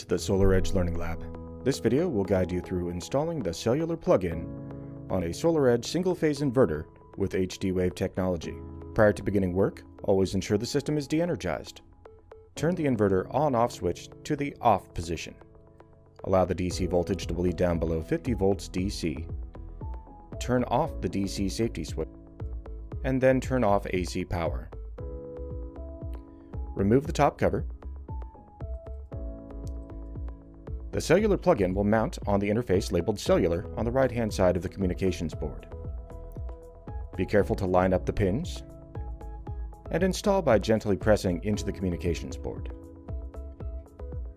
to the SolarEdge Learning Lab. This video will guide you through installing the cellular plug-in on a SolarEdge single-phase inverter with HD-Wave technology. Prior to beginning work, always ensure the system is de-energized. Turn the inverter on-off switch to the off position. Allow the DC voltage to bleed down below 50 volts DC. Turn off the DC safety switch, and then turn off AC power. Remove the top cover The cellular plug-in will mount on the interface labeled cellular on the right-hand side of the communications board. Be careful to line up the pins and install by gently pressing into the communications board.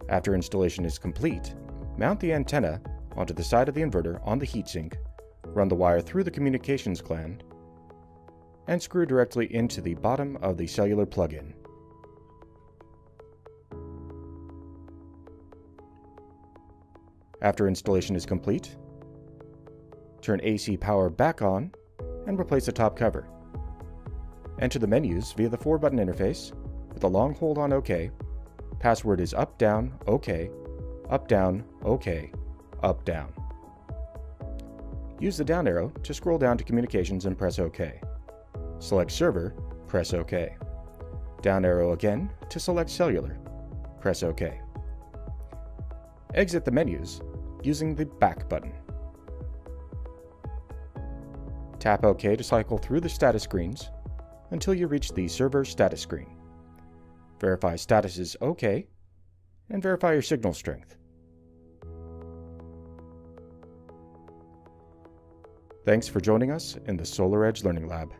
After installation is complete, mount the antenna onto the side of the inverter on the heatsink, run the wire through the communications gland, and screw directly into the bottom of the cellular plug-in. After installation is complete, turn AC power back on and replace the top cover. Enter the menus via the 4-button interface with a long hold on OK. Password is up, down, OK, up, down, OK, up, down. Use the down arrow to scroll down to Communications and press OK. Select Server, press OK. Down arrow again to select Cellular, press OK. Exit the menus using the back button. Tap OK to cycle through the status screens until you reach the server status screen. Verify status is OK and verify your signal strength. Thanks for joining us in the SolarEdge Learning Lab.